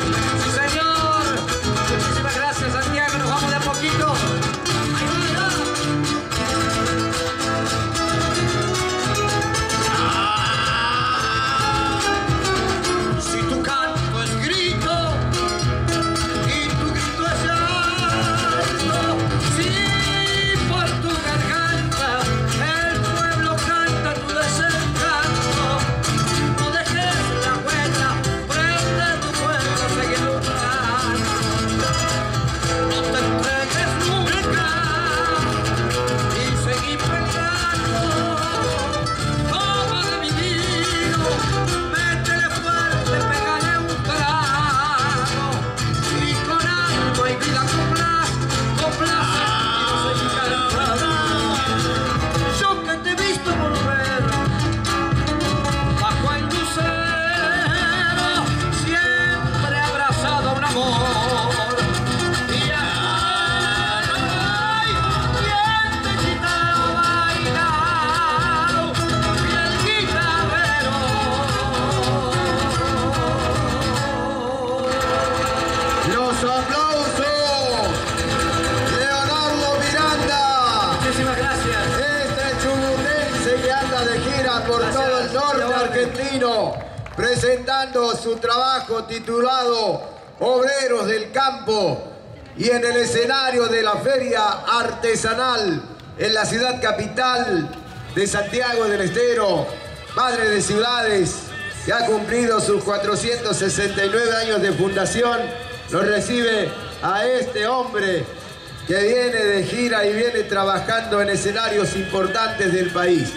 She presentando su trabajo titulado Obreros del Campo y en el escenario de la Feria Artesanal en la ciudad capital de Santiago del Estero, madre de ciudades, que ha cumplido sus 469 años de fundación, nos recibe a este hombre que viene de gira y viene trabajando en escenarios importantes del país.